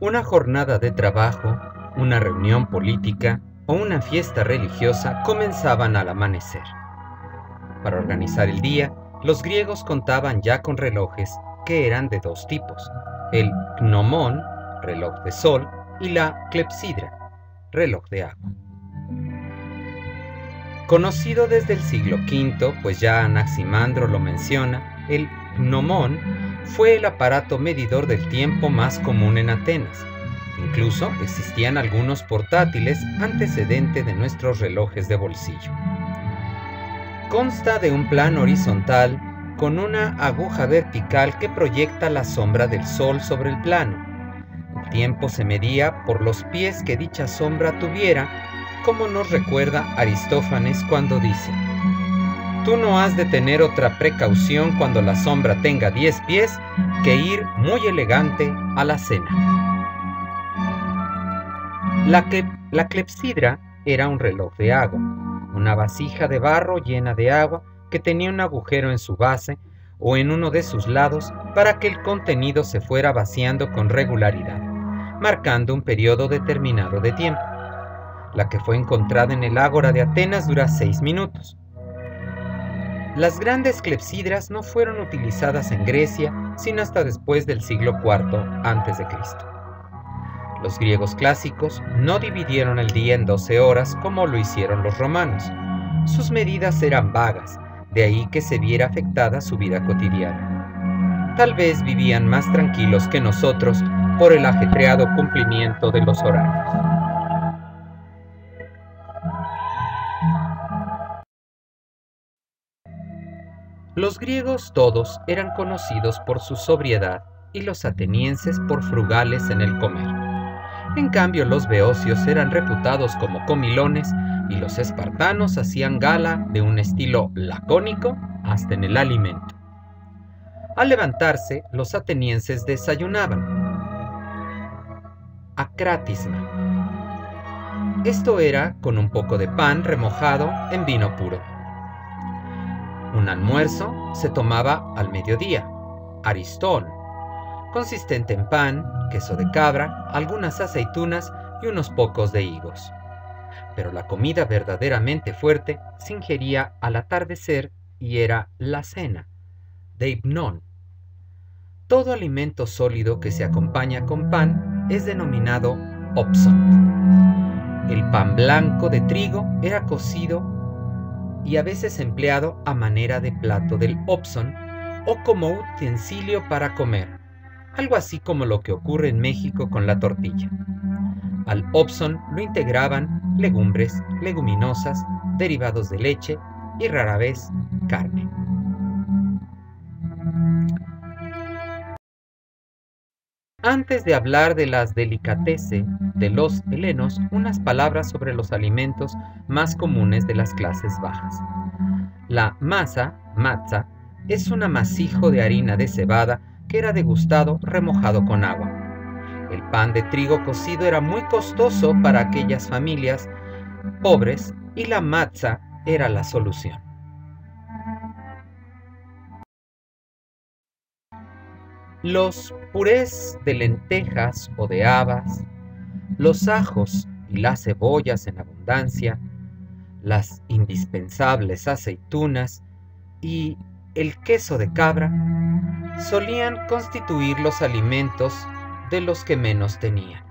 Una jornada de trabajo, una reunión política o una fiesta religiosa comenzaban al amanecer. Para organizar el día, los griegos contaban ya con relojes que eran de dos tipos, el gnomón, reloj de sol, y la clepsidra, reloj de agua. Conocido desde el siglo V, pues ya Anaximandro lo menciona, el gnomón fue el aparato medidor del tiempo más común en Atenas. Incluso existían algunos portátiles antecedente de nuestros relojes de bolsillo. Consta de un plano horizontal con una aguja vertical que proyecta la sombra del sol sobre el plano. El tiempo se medía por los pies que dicha sombra tuviera, como nos recuerda Aristófanes cuando dice, Tú no has de tener otra precaución cuando la sombra tenga 10 pies que ir muy elegante a la cena. La, clepsidra era un reloj de agua, una vasija de barro llena de agua que tenía un agujero en su base o en uno de sus lados para que el contenido se fuera vaciando con regularidad, marcando un periodo determinado de tiempo. La que fue encontrada en el ágora de Atenas dura seis minutos. Las grandes clepsidras no fueron utilizadas en Grecia sino hasta después del siglo IV a.C. Los griegos clásicos no dividieron el día en 12 horas como lo hicieron los romanos. Sus medidas eran vagas de ahí que se viera afectada su vida cotidiana. Tal vez vivían más tranquilos que nosotros por el ajetreado cumplimiento de los horarios. Los griegos todos eran conocidos por su sobriedad y los atenienses por frugales en el comer. En cambio, los beocios eran reputados como comilones y los espartanos hacían gala de un estilo lacónico hasta en el alimento. Al levantarse, los atenienses desayunaban. Acratisma. Esto era con un poco de pan remojado en vino puro. Un almuerzo se tomaba al mediodía, aristón, consistente en pan, queso de cabra, algunas aceitunas y unos pocos de higos pero la comida verdaderamente fuerte se ingería al atardecer y era la cena, de hipnón. Todo alimento sólido que se acompaña con pan es denominado opson. El pan blanco de trigo era cocido y a veces empleado a manera de plato del opson o como utensilio para comer, algo así como lo que ocurre en México con la tortilla. Al opson lo integraban legumbres, leguminosas, derivados de leche y rara vez carne. Antes de hablar de las delicatessen de los helenos, unas palabras sobre los alimentos más comunes de las clases bajas. La masa, matza, es un amasijo de harina de cebada que era degustado remojado con agua. El pan de trigo cocido era muy costoso para aquellas familias pobres y la matza era la solución. Los purés de lentejas o de habas, los ajos y las cebollas en abundancia, las indispensables aceitunas y el queso de cabra solían constituir los alimentos de los que menos tenían.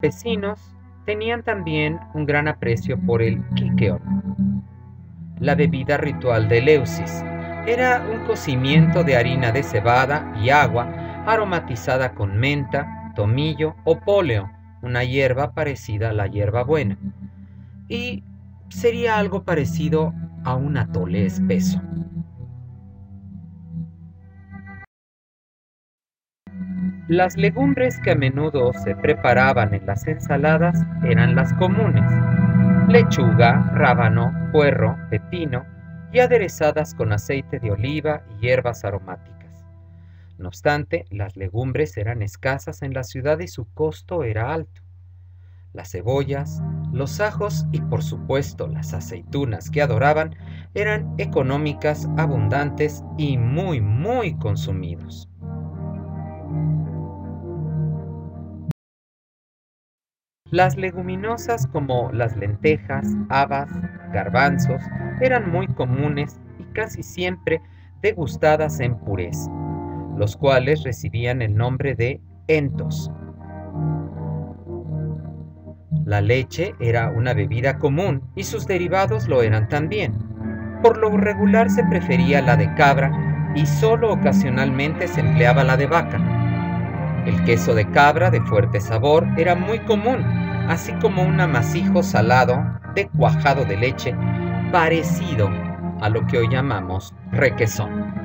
Vecinos tenían también un gran aprecio por el kikeon, la bebida ritual de Eleusis. Era un cocimiento de harina de cebada y agua aromatizada con menta, tomillo o póleo, una hierba parecida a la hierbabuena. Y sería algo parecido a un atole espeso. Las legumbres que a menudo se preparaban en las ensaladas eran las comunes, lechuga, rábano, puerro, pepino y aderezadas con aceite de oliva y hierbas aromáticas. No obstante, las legumbres eran escasas en la ciudad y su costo era alto. Las cebollas, los ajos y por supuesto las aceitunas que adoraban eran económicas, abundantes y muy, muy consumidos. Las leguminosas como las lentejas, habas, garbanzos eran muy comunes y casi siempre degustadas en purés, los cuales recibían el nombre de entos. La leche era una bebida común y sus derivados lo eran también. Por lo regular se prefería la de cabra y solo ocasionalmente se empleaba la de vaca. El queso de cabra de fuerte sabor era muy común, así como un amasijo salado de cuajado de leche parecido a lo que hoy llamamos requesón.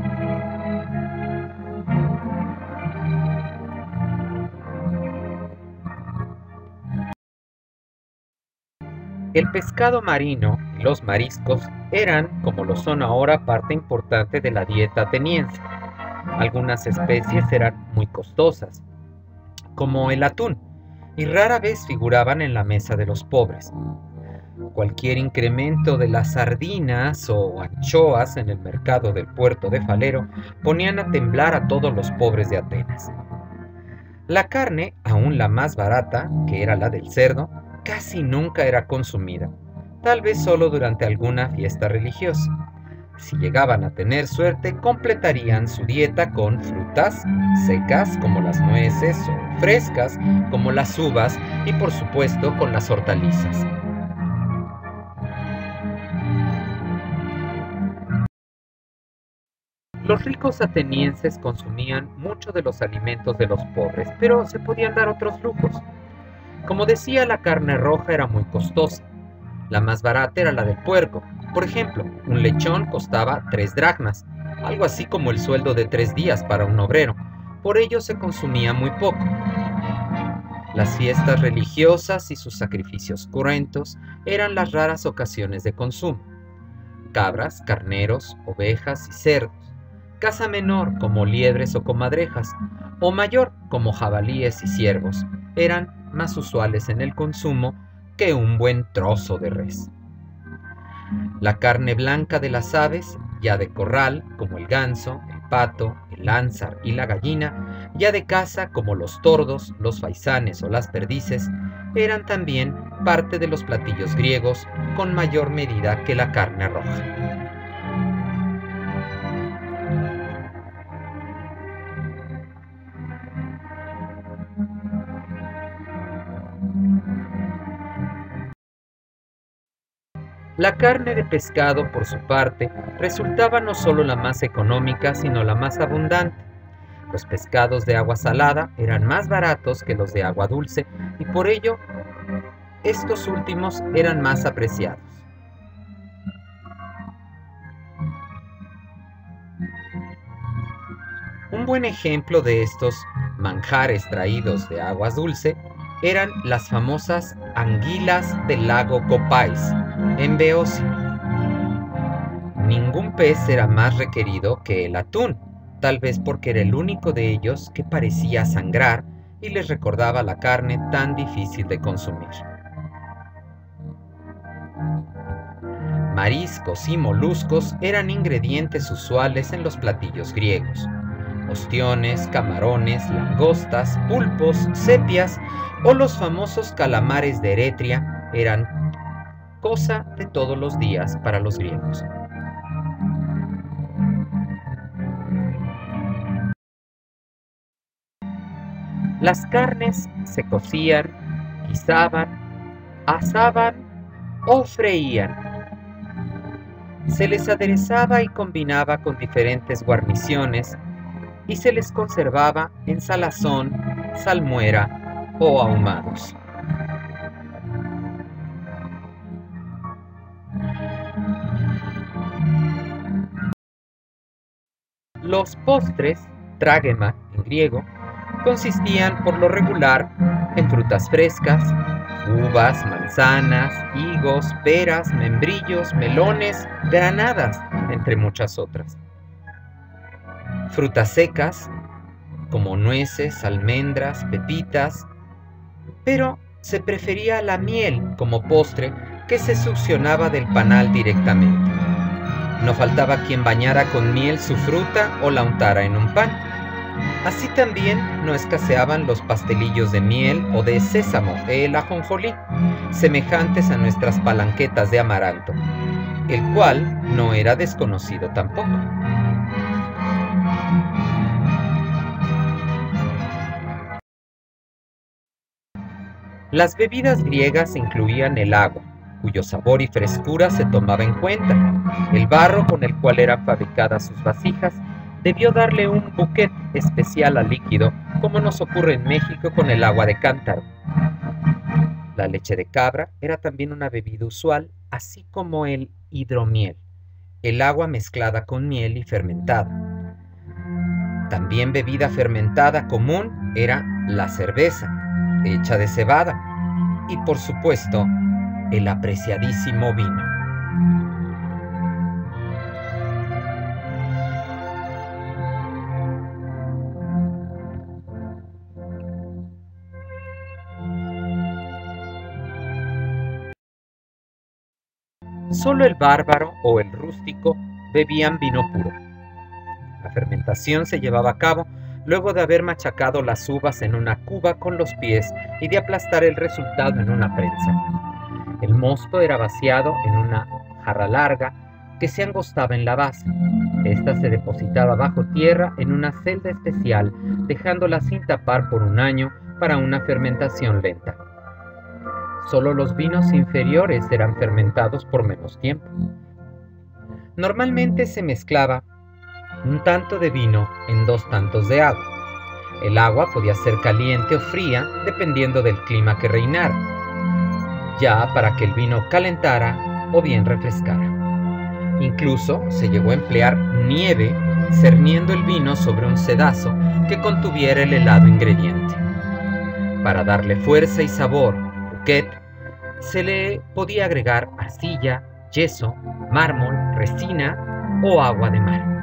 El pescado marino y los mariscos eran, como lo son ahora, parte importante de la dieta ateniense. Algunas especies eran muy costosas, como el atún, y rara vez figuraban en la mesa de los pobres. Cualquier incremento de las sardinas o anchoas en el mercado del puerto de Falero ponían a temblar a todos los pobres de Atenas. La carne, aún la más barata, que era la del cerdo, casi nunca era consumida, tal vez solo durante alguna fiesta religiosa. Si llegaban a tener suerte, completarían su dieta con frutas secas como las nueces o frescas como las uvas y por supuesto con las hortalizas. Los ricos atenienses consumían mucho de los alimentos de los pobres, pero se podían dar otros lujos. Como decía, la carne roja era muy costosa. La más barata era la del puerco. Por ejemplo, un lechón costaba tres dracmas, algo así como el sueldo de tres días para un obrero. Por ello se consumía muy poco. Las fiestas religiosas y sus sacrificios cruentos eran las raras ocasiones de consumo. Cabras, carneros, ovejas y cerdos. Caza menor como liebres o comadrejas, o mayor como jabalíes y ciervos, eran más usuales en el consumo que un buen trozo de res. La carne blanca de las aves, ya de corral, como el ganso, el pato, el lánzar y la gallina, ya de caza, como los tordos, los faisanes o las perdices, eran también parte de los platillos griegos con mayor medida que la carne roja. La carne de pescado, por su parte, resultaba no solo la más económica, sino la más abundante. Los pescados de agua salada eran más baratos que los de agua dulce y por ello estos últimos eran más apreciados. Un buen ejemplo de estos manjares traídos de aguas dulce eran las famosas anguilas del lago Copais, en Beocia. Ningún pez era más requerido que el atún, tal vez porque era el único de ellos que parecía sangrar y les recordaba la carne tan difícil de consumir. Mariscos y moluscos eran ingredientes usuales en los platillos griegos ostiones, camarones, langostas, pulpos, sepias o los famosos calamares de Eretria eran cosa de todos los días para los griegos. Las carnes se cocían, guisaban, asaban o freían. Se les aderezaba y combinaba con diferentes guarniciones y se les conservaba en salazón, salmuera o ahumados. Los postres, trágema en griego, consistían por lo regular en frutas frescas, uvas, manzanas, higos, peras, membrillos, melones, granadas, entre muchas otras frutas secas, como nueces, almendras, pepitas, pero se prefería la miel como postre que se succionaba del panal directamente. No faltaba quien bañara con miel su fruta o la untara en un pan. Así también no escaseaban los pastelillos de miel o de sésamo, el ajonjolí, semejantes a nuestras palanquetas de amaranto, el cual no era desconocido tampoco. Las bebidas griegas incluían el agua, cuyo sabor y frescura se tomaba en cuenta. El barro con el cual eran fabricadas sus vasijas debió darle un buquet especial al líquido, como nos ocurre en México con el agua de cántaro. La leche de cabra era también una bebida usual, así como el hidromiel, el agua mezclada con miel y fermentada. También bebida fermentada común era la cerveza, hecha de cebada, y por supuesto, el apreciadísimo vino. Solo el bárbaro o el rústico bebían vino puro. La fermentación se llevaba a cabo luego de haber machacado las uvas en una cuba con los pies y de aplastar el resultado en una prensa. El mosto era vaciado en una jarra larga que se angostaba en la base. Esta se depositaba bajo tierra en una celda especial, dejándola sin tapar por un año para una fermentación lenta. Solo los vinos inferiores eran fermentados por menos tiempo. Normalmente se mezclaba un tanto de vino en dos tantos de agua. El agua podía ser caliente o fría dependiendo del clima que reinara, ya para que el vino calentara o bien refrescara. Incluso se llegó a emplear nieve cerniendo el vino sobre un sedazo que contuviera el helado ingrediente. Para darle fuerza y sabor, bouquet, se le podía agregar arcilla, yeso, mármol, resina o agua de mar.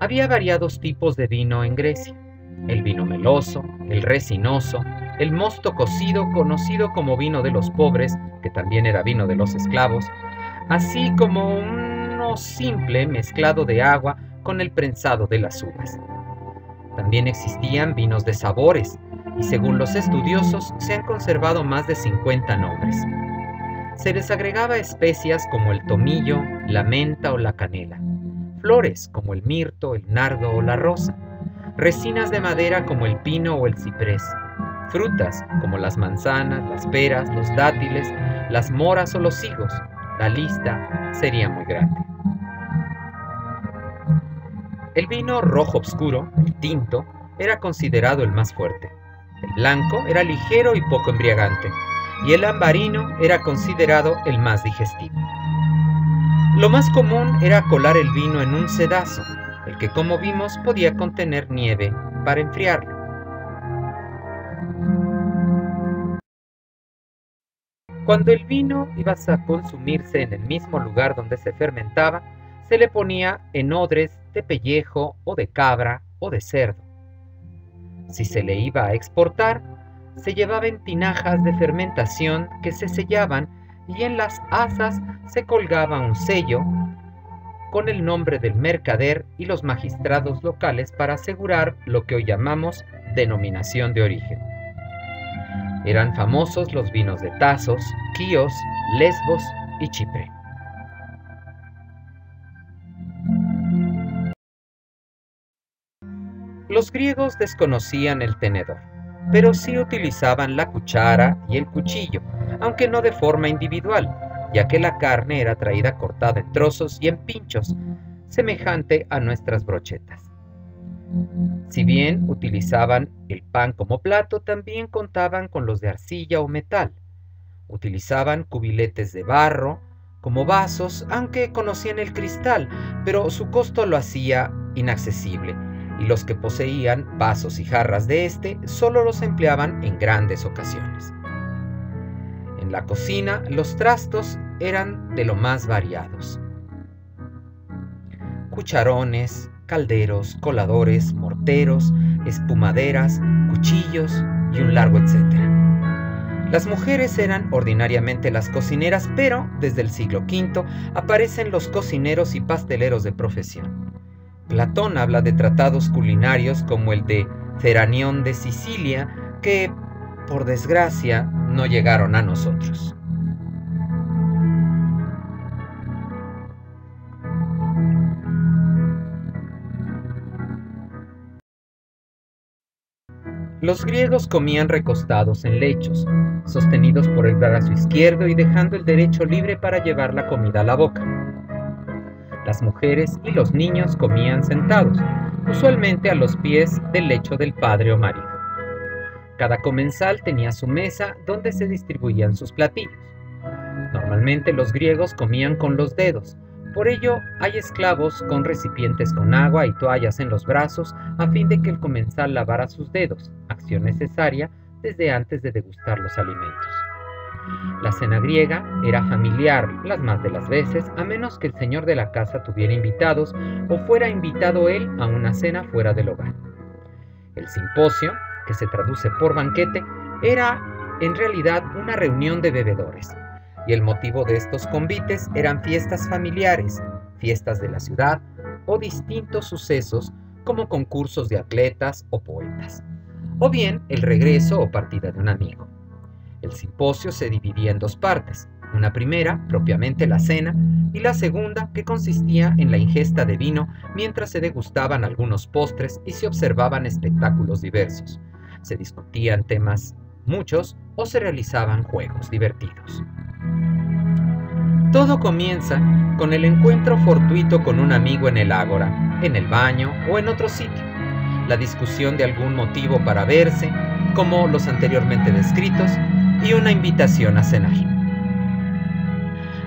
Había variados tipos de vino en Grecia. El vino meloso, el resinoso, el mosto cocido conocido como vino de los pobres, que también era vino de los esclavos, así como uno simple mezclado de agua con el prensado de las uvas. También existían vinos de sabores, y según los estudiosos se han conservado más de 50 nombres. Se les agregaba especias como el tomillo, la menta o la canela flores como el mirto, el nardo o la rosa, resinas de madera como el pino o el ciprés, frutas como las manzanas, las peras, los dátiles, las moras o los higos. La lista sería muy grande. El vino rojo oscuro, el tinto, era considerado el más fuerte. El blanco era ligero y poco embriagante, y el ambarino era considerado el más digestivo. Lo más común era colar el vino en un sedazo, el que como vimos podía contener nieve para enfriarlo. Cuando el vino iba a consumirse en el mismo lugar donde se fermentaba, se le ponía en odres de pellejo o de cabra o de cerdo. Si se le iba a exportar, se llevaba en tinajas de fermentación que se sellaban y en las asas se colgaba un sello con el nombre del mercader y los magistrados locales para asegurar lo que hoy llamamos denominación de origen. Eran famosos los vinos de Tasos, Quíos, Lesbos y Chipre. Los griegos desconocían el tenedor, pero sí utilizaban la cuchara y el cuchillo, aunque no de forma individual, ya que la carne era traída cortada en trozos y en pinchos, semejante a nuestras brochetas. Si bien utilizaban el pan como plato, también contaban con los de arcilla o metal. Utilizaban cubiletes de barro como vasos, aunque conocían el cristal, pero su costo lo hacía inaccesible, y los que poseían vasos y jarras de este solo los empleaban en grandes ocasiones la cocina los trastos eran de lo más variados. Cucharones, calderos, coladores, morteros, espumaderas, cuchillos y un largo etcétera. Las mujeres eran ordinariamente las cocineras, pero desde el siglo V aparecen los cocineros y pasteleros de profesión. Platón habla de tratados culinarios como el de Ceranión de Sicilia, que, por desgracia, no llegaron a nosotros. Los griegos comían recostados en lechos, sostenidos por el brazo izquierdo y dejando el derecho libre para llevar la comida a la boca. Las mujeres y los niños comían sentados, usualmente a los pies del lecho del padre o marido. Cada comensal tenía su mesa donde se distribuían sus platillos. Normalmente los griegos comían con los dedos, por ello, hay esclavos con recipientes con agua y toallas en los brazos a fin de que el comensal lavara sus dedos, acción necesaria desde antes de degustar los alimentos. La cena griega era familiar las más de las veces, a menos que el señor de la casa tuviera invitados o fuera invitado él a una cena fuera del hogar. El simposio, que se traduce por banquete, era en realidad una reunión de bebedores, el motivo de estos convites eran fiestas familiares, fiestas de la ciudad o distintos sucesos como concursos de atletas o poetas, o bien el regreso o partida de un amigo. El simposio se dividía en dos partes, una primera, propiamente la cena, y la segunda, que consistía en la ingesta de vino mientras se degustaban algunos postres y se observaban espectáculos diversos. Se discutían temas muchos o se realizaban juegos divertidos. Todo comienza con el encuentro fortuito con un amigo en el ágora, en el baño o en otro sitio, la discusión de algún motivo para verse, como los anteriormente descritos, y una invitación a cenar.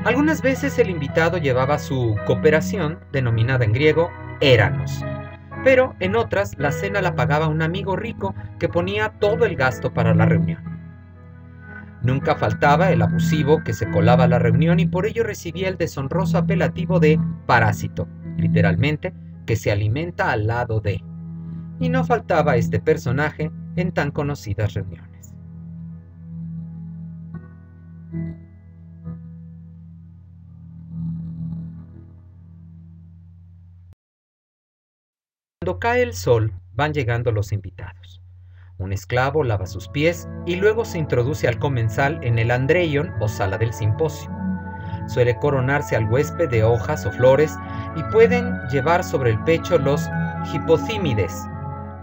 Algunas veces el invitado llevaba su cooperación, denominada en griego éranos, pero en otras la cena la pagaba un amigo rico que ponía todo el gasto para la reunión. Nunca faltaba el abusivo que se colaba a la reunión y por ello recibía el deshonroso apelativo de parásito, literalmente, que se alimenta al lado de. Y no faltaba este personaje en tan conocidas reuniones. Cuando cae el sol, van llegando los invitados. Un esclavo lava sus pies y luego se introduce al comensal en el andreion o sala del simposio. Suele coronarse al huésped de hojas o flores y pueden llevar sobre el pecho los hipocímides,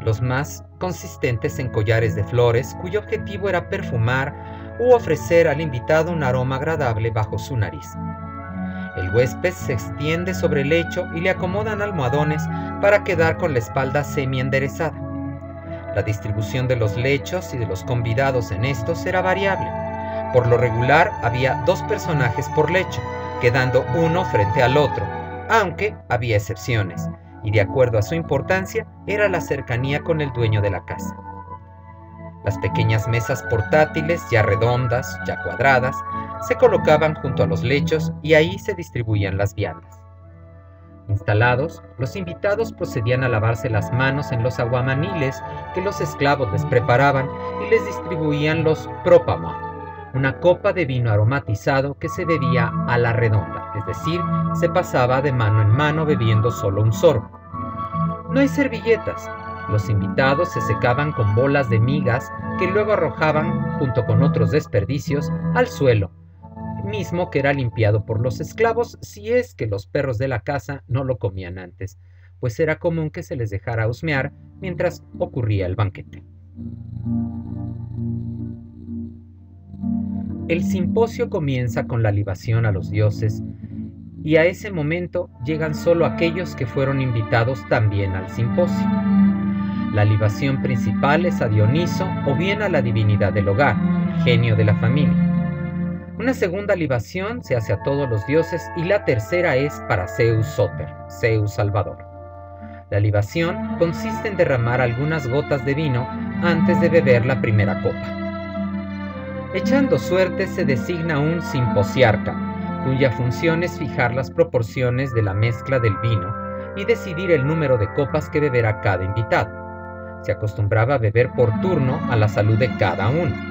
los más consistentes en collares de flores cuyo objetivo era perfumar u ofrecer al invitado un aroma agradable bajo su nariz. El huésped se extiende sobre el lecho y le acomodan almohadones para quedar con la espalda semi enderezada. La distribución de los lechos y de los convidados en estos era variable. Por lo regular había dos personajes por lecho, quedando uno frente al otro, aunque había excepciones, y de acuerdo a su importancia era la cercanía con el dueño de la casa. Las pequeñas mesas portátiles, ya redondas, ya cuadradas, se colocaban junto a los lechos y ahí se distribuían las viandas. Instalados, los invitados procedían a lavarse las manos en los aguamaniles que los esclavos les preparaban y les distribuían los própama, una copa de vino aromatizado que se bebía a la redonda, es decir, se pasaba de mano en mano bebiendo solo un sorbo. No hay servilletas. Los invitados se secaban con bolas de migas que luego arrojaban, junto con otros desperdicios, al suelo, mismo que era limpiado por los esclavos si es que los perros de la casa no lo comían antes, pues era común que se les dejara husmear mientras ocurría el banquete. El simposio comienza con la libación a los dioses y a ese momento llegan solo aquellos que fueron invitados también al simposio. La libación principal es a Dioniso o bien a la divinidad del hogar, genio de la familia. Una segunda libación se hace a todos los dioses y la tercera es para Zeus Soter, Zeus Salvador. La libación consiste en derramar algunas gotas de vino antes de beber la primera copa. Echando suerte se designa un simposiarca, cuya función es fijar las proporciones de la mezcla del vino y decidir el número de copas que beberá cada invitado. Se acostumbraba a beber por turno a la salud de cada uno.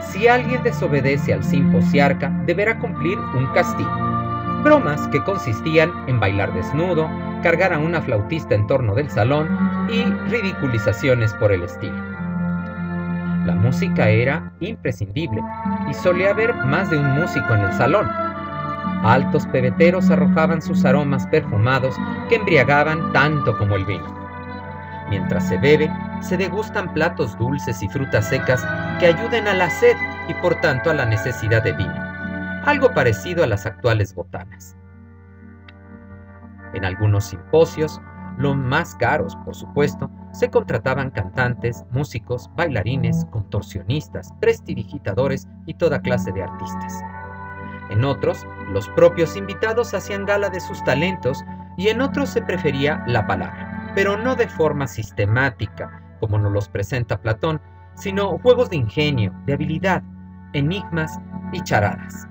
Si alguien desobedece al simposiarca, deberá cumplir un castigo. Bromas que consistían en bailar desnudo, cargar a una flautista en torno del salón y ridiculizaciones por el estilo. La música era imprescindible y solía haber más de un músico en el salón. Altos pebeteros arrojaban sus aromas perfumados que embriagaban tanto como el vino. Mientras se bebe, se degustan platos dulces y frutas secas que ayuden a la sed y por tanto a la necesidad de vino, algo parecido a las actuales botanas. En algunos simposios, los más caros por supuesto, se contrataban cantantes, músicos, bailarines, contorsionistas, prestidigitadores y toda clase de artistas. En otros, los propios invitados hacían gala de sus talentos y en otros se prefería la palabra, pero no de forma sistemática, como nos los presenta Platón, sino juegos de ingenio, de habilidad, enigmas y charadas.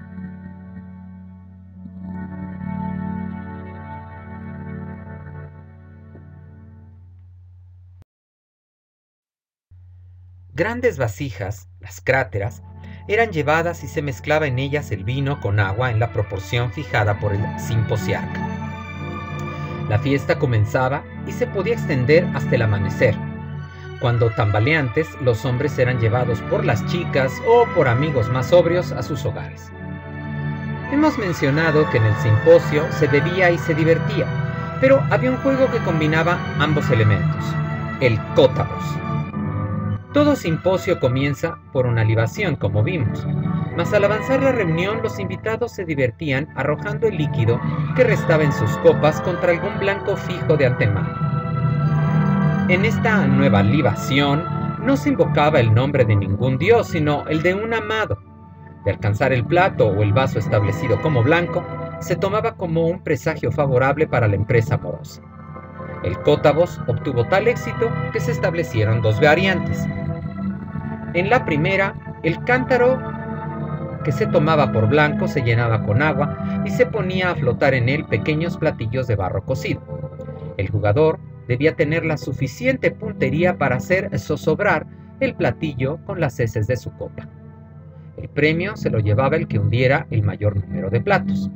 Grandes vasijas, las cráteras, eran llevadas y se mezclaba en ellas el vino con agua en la proporción fijada por el simposiarca. La fiesta comenzaba y se podía extender hasta el amanecer, cuando tambaleantes los hombres eran llevados por las chicas o por amigos más sobrios a sus hogares. Hemos mencionado que en el simposio se bebía y se divertía, pero había un juego que combinaba ambos elementos, el cótabos. Todo simposio comienza por una libación, como vimos, mas al avanzar la reunión los invitados se divertían arrojando el líquido que restaba en sus copas contra algún blanco fijo de antemano. En esta nueva libación no se invocaba el nombre de ningún dios, sino el de un amado. De alcanzar el plato o el vaso establecido como blanco, se tomaba como un presagio favorable para la empresa amorosa. El cótabos obtuvo tal éxito que se establecieron dos variantes. En la primera, el cántaro que se tomaba por blanco se llenaba con agua y se ponía a flotar en él pequeños platillos de barro cocido. El jugador debía tener la suficiente puntería para hacer zozobrar el platillo con las heces de su copa. El premio se lo llevaba el que hundiera el mayor número de platos.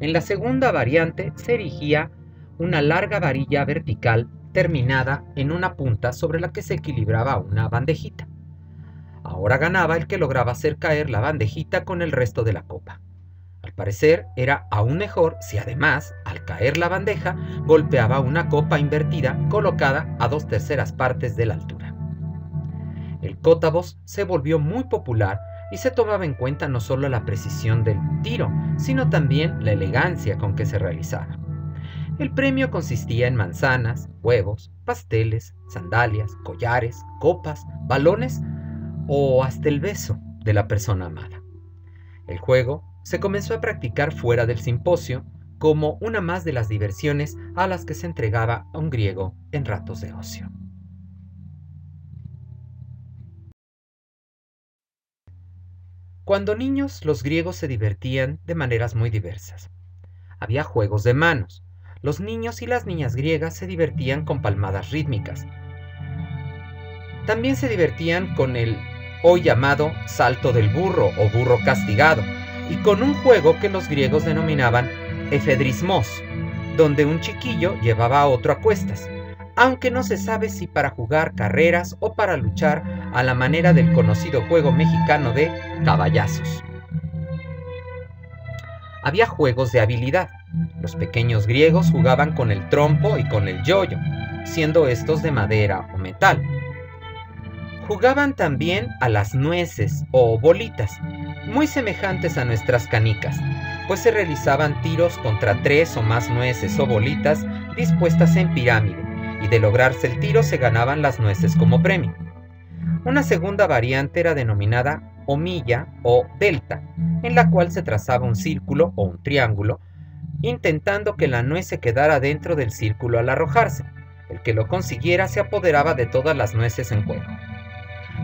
En la segunda variante se erigía una larga varilla vertical terminada en una punta sobre la que se equilibraba una bandejita. Ahora ganaba el que lograba hacer caer la bandejita con el resto de la copa. Al parecer era aún mejor si además, al caer la bandeja, golpeaba una copa invertida colocada a dos terceras partes de la altura. El cótabos se volvió muy popular y se tomaba en cuenta no solo la precisión del tiro, sino también la elegancia con que se realizaba. El premio consistía en manzanas, huevos, pasteles, sandalias, collares, copas, balones o hasta el beso de la persona amada. El juego se comenzó a practicar fuera del simposio como una más de las diversiones a las que se entregaba a un griego en ratos de ocio. Cuando niños, los griegos se divertían de maneras muy diversas. Había juegos de manos, los niños y las niñas griegas se divertían con palmadas rítmicas. También se divertían con el hoy llamado salto del burro o burro castigado, y con un juego que los griegos denominaban efedrismos, donde un chiquillo llevaba a otro a cuestas, aunque no se sabe si para jugar carreras o para luchar a la manera del conocido juego mexicano de caballazos. Había juegos de habilidad, los pequeños griegos jugaban con el trompo y con el yoyo, siendo estos de madera o metal. Jugaban también a las nueces o bolitas, muy semejantes a nuestras canicas, pues se realizaban tiros contra tres o más nueces o bolitas dispuestas en pirámide, y de lograrse el tiro se ganaban las nueces como premio. Una segunda variante era denominada homilla o delta, en la cual se trazaba un círculo o un triángulo intentando que la nuez quedara dentro del círculo al arrojarse. El que lo consiguiera se apoderaba de todas las nueces en juego.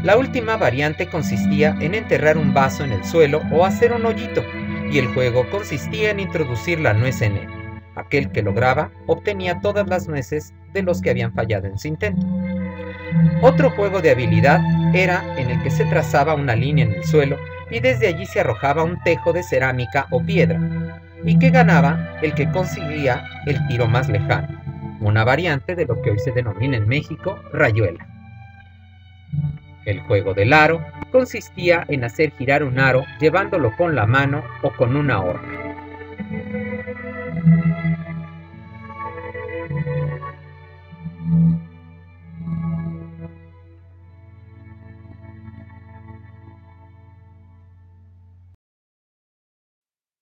La última variante consistía en enterrar un vaso en el suelo o hacer un hoyito, y el juego consistía en introducir la nuez en él. Aquel que lograba obtenía todas las nueces de los que habían fallado en su intento. Otro juego de habilidad era en el que se trazaba una línea en el suelo y desde allí se arrojaba un tejo de cerámica o piedra, y que ganaba el que conseguía el tiro más lejano, una variante de lo que hoy se denomina en México rayuela. El juego del aro consistía en hacer girar un aro llevándolo con la mano o con una horca.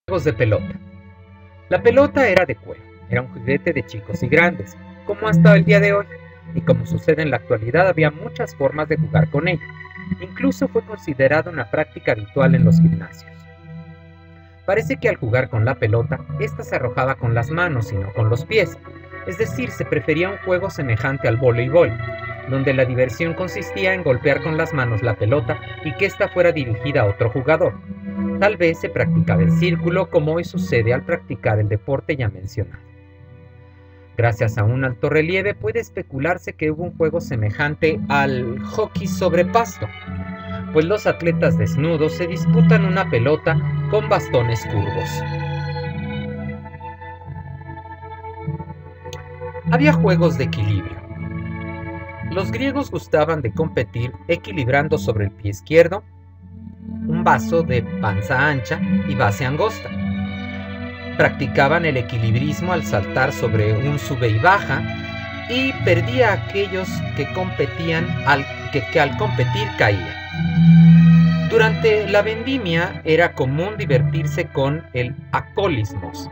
Juegos de pelota. La pelota era de cuero, era un juguete de chicos y grandes, como hasta el día de hoy, y como sucede en la actualidad había muchas formas de jugar con ella. Incluso fue considerada una práctica habitual en los gimnasios. Parece que al jugar con la pelota, ésta se arrojaba con las manos y no con los pies, es decir, se prefería un juego semejante al voleibol, donde la diversión consistía en golpear con las manos la pelota y que ésta fuera dirigida a otro jugador. Tal vez se practicaba en círculo como hoy sucede al practicar el deporte ya mencionado. Gracias a un alto relieve puede especularse que hubo un juego semejante al hockey sobre pasto, pues los atletas desnudos se disputan una pelota con bastones curvos. Había juegos de equilibrio. Los griegos gustaban de competir equilibrando sobre el pie izquierdo un vaso de panza ancha y base angosta. Practicaban el equilibrismo al saltar sobre un sube y baja y perdía a aquellos que competían al que, que al competir caían. Durante la vendimia era común divertirse con el acolismos,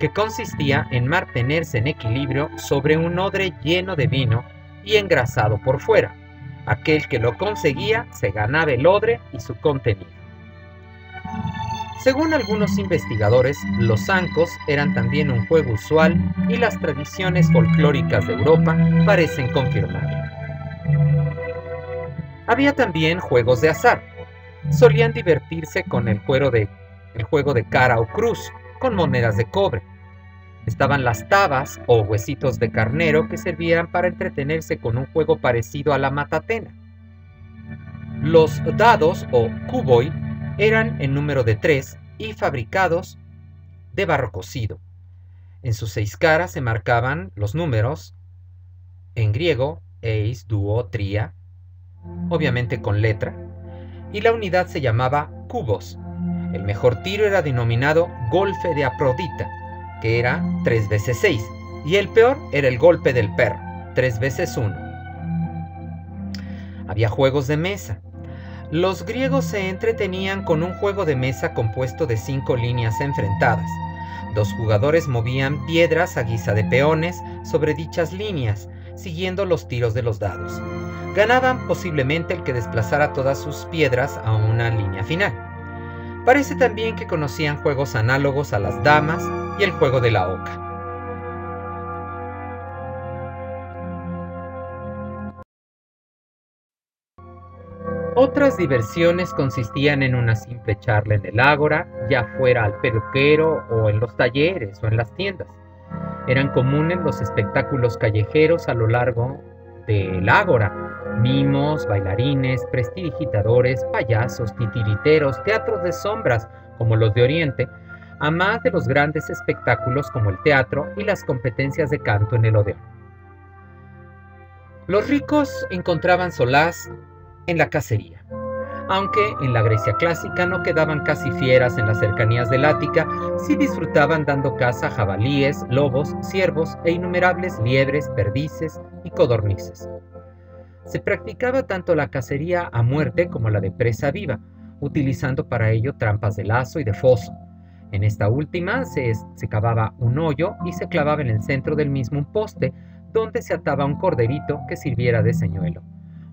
que consistía en mantenerse en equilibrio sobre un odre lleno de vino y engrasado por fuera. Aquel que lo conseguía se ganaba el odre y su contenido. Según algunos investigadores, los zancos eran también un juego usual y las tradiciones folclóricas de Europa parecen confirmarlo. Había también juegos de azar. Solían divertirse con el, de, el juego de cara o cruz, con monedas de cobre. Estaban las tabas o huesitos de carnero que servían para entretenerse con un juego parecido a la matatena. Los dados o cuboi eran en número de tres y fabricados de barro cocido. En sus seis caras se marcaban los números en griego, eis, duo, tria, obviamente con letra, y la unidad se llamaba cubos. El mejor tiro era denominado golpe de Afrodita, que era 3 veces 6, y el peor era el golpe del perro, 3 veces 1. Había juegos de mesa, los griegos se entretenían con un juego de mesa compuesto de cinco líneas enfrentadas. Dos jugadores movían piedras a guisa de peones sobre dichas líneas, siguiendo los tiros de los dados. Ganaban posiblemente el que desplazara todas sus piedras a una línea final. Parece también que conocían juegos análogos a las damas y el juego de la oca. Otras diversiones consistían en una simple charla en el ágora, ya fuera al peluquero o en los talleres o en las tiendas. Eran comunes los espectáculos callejeros a lo largo del ágora, mimos, bailarines, prestidigitadores, payasos, titiriteros, teatros de sombras como los de Oriente, a más de los grandes espectáculos como el teatro y las competencias de canto en el Odeón. Los ricos encontraban solaz en la cacería. Aunque en la Grecia clásica no quedaban casi fieras en las cercanías del Ática, sí disfrutaban dando caza a jabalíes, lobos, ciervos e innumerables liebres, perdices y codornices. Se practicaba tanto la cacería a muerte como la de presa viva, utilizando para ello trampas de lazo y de foso. En esta última se, se cavaba un hoyo y se clavaba en el centro del mismo un poste, donde se ataba un corderito que sirviera de señuelo.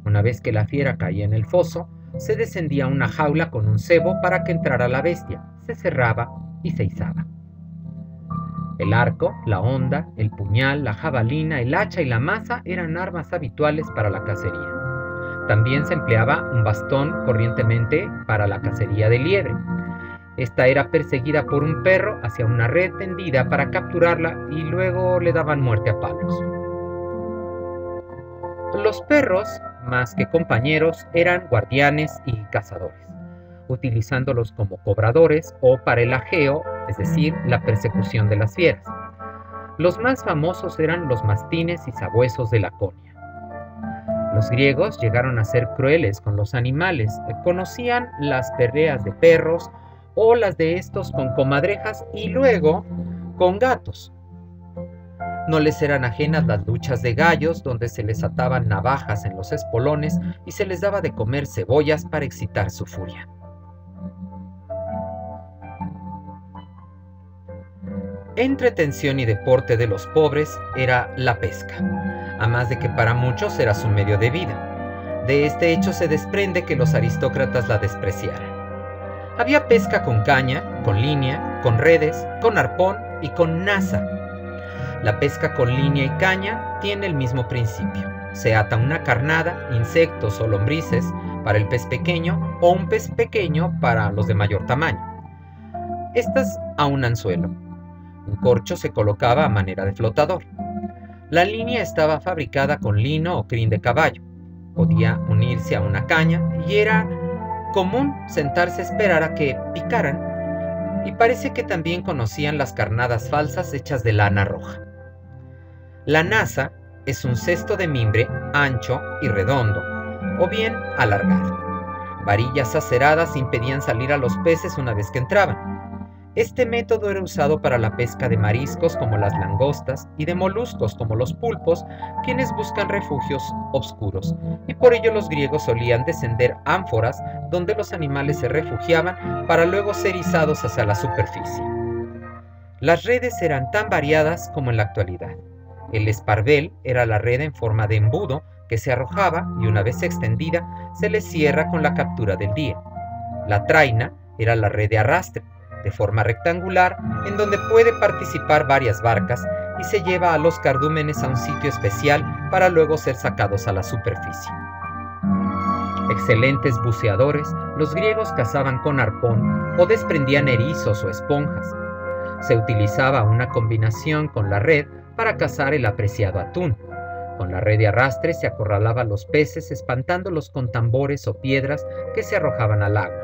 Una vez que la fiera caía en el foso, se descendía una jaula con un cebo para que entrara la bestia, se cerraba y se izaba. El arco, la honda, el puñal, la jabalina, el hacha y la maza eran armas habituales para la cacería. También se empleaba un bastón corrientemente para la cacería de liebre. Esta era perseguida por un perro hacia una red tendida para capturarla y luego le daban muerte a palos. Los perros, más que compañeros, eran guardianes y cazadores, utilizándolos como cobradores o para el ajeo, es decir, la persecución de las fieras. Los más famosos eran los mastines y sabuesos de Laconia. Los griegos llegaron a ser crueles con los animales, conocían las perreas de perros o las de estos con comadrejas y luego con gatos. No les eran ajenas las luchas de gallos, donde se les ataban navajas en los espolones y se les daba de comer cebollas para excitar su furia. Entretención y deporte de los pobres era la pesca, a más de que para muchos era su medio de vida. De este hecho se desprende que los aristócratas la despreciaran. Había pesca con caña, con línea, con redes, con arpón y con nasa. La pesca con línea y caña tiene el mismo principio. Se ata una carnada, insectos o lombrices para el pez pequeño o un pez pequeño para los de mayor tamaño. Estas a un anzuelo. Un corcho se colocaba a manera de flotador. La línea estaba fabricada con lino o crin de caballo. Podía unirse a una caña y era común sentarse a esperar a que picaran, y parece que también conocían las carnadas falsas hechas de lana roja. La nasa es un cesto de mimbre ancho y redondo, o bien alargado. Varillas aceradas impedían salir a los peces una vez que entraban. Este método era usado para la pesca de mariscos como las langostas y de moluscos como los pulpos, quienes buscan refugios oscuros, y por ello los griegos solían descender ánforas donde los animales se refugiaban para luego ser izados hacia la superficie. Las redes eran tan variadas como en la actualidad. El esparvel era la red en forma de embudo que se arrojaba y una vez extendida se le cierra con la captura del día. La traina era la red de arrastre, de forma rectangular en donde puede participar varias barcas y se lleva a los cardúmenes a un sitio especial para luego ser sacados a la superficie. Excelentes buceadores, los griegos cazaban con arpón o desprendían erizos o esponjas. Se utilizaba una combinación con la red para cazar el apreciado atún. Con la red de arrastre se acorralaba los peces espantándolos con tambores o piedras que se arrojaban al agua.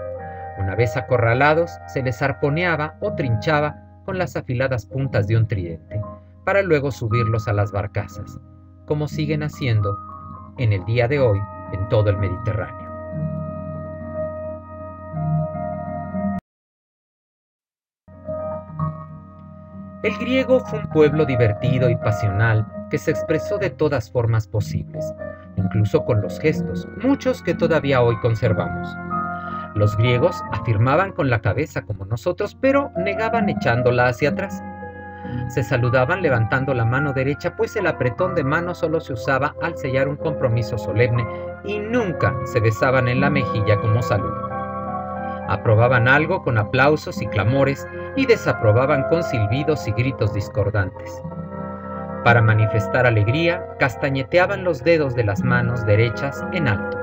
Una vez acorralados, se les arponeaba o trinchaba con las afiladas puntas de un tridente, para luego subirlos a las barcazas, como siguen haciendo en el día de hoy en todo el Mediterráneo. El griego fue un pueblo divertido y pasional que se expresó de todas formas posibles, incluso con los gestos, muchos que todavía hoy conservamos. Los griegos afirmaban con la cabeza como nosotros, pero negaban echándola hacia atrás. Se saludaban levantando la mano derecha, pues el apretón de mano solo se usaba al sellar un compromiso solemne y nunca se besaban en la mejilla como saludo. Aprobaban algo con aplausos y clamores y desaprobaban con silbidos y gritos discordantes. Para manifestar alegría, castañeteaban los dedos de las manos derechas en alto.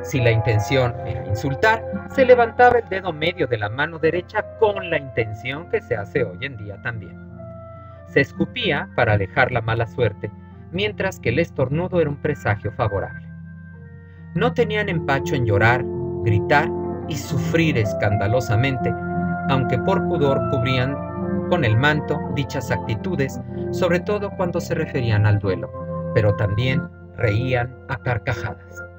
Si la intención era insultar, se levantaba el dedo medio de la mano derecha con la intención que se hace hoy en día también. Se escupía para alejar la mala suerte, mientras que el estornudo era un presagio favorable. No tenían empacho en llorar, gritar y sufrir escandalosamente, aunque por pudor cubrían con el manto dichas actitudes, sobre todo cuando se referían al duelo, pero también reían a carcajadas.